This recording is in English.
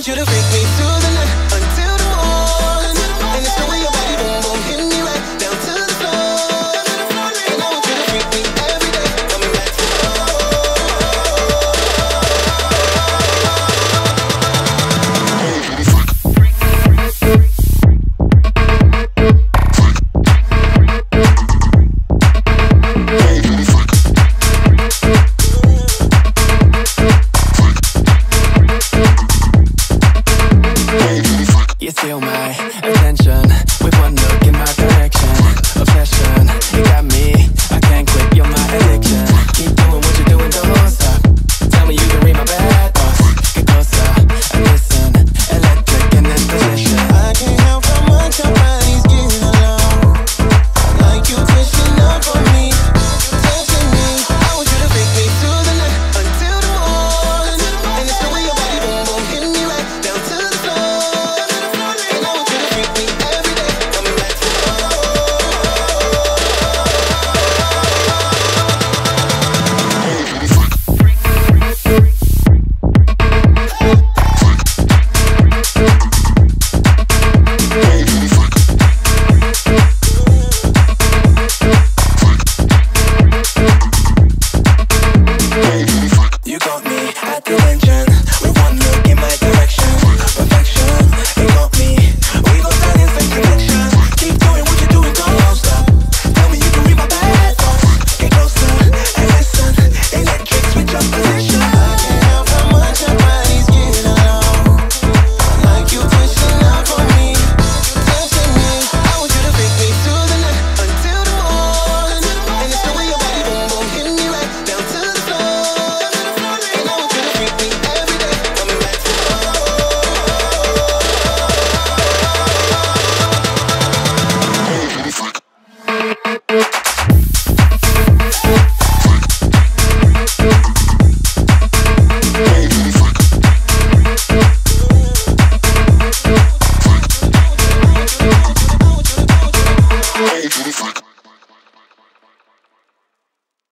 want you to freak me through the night Don't the freak.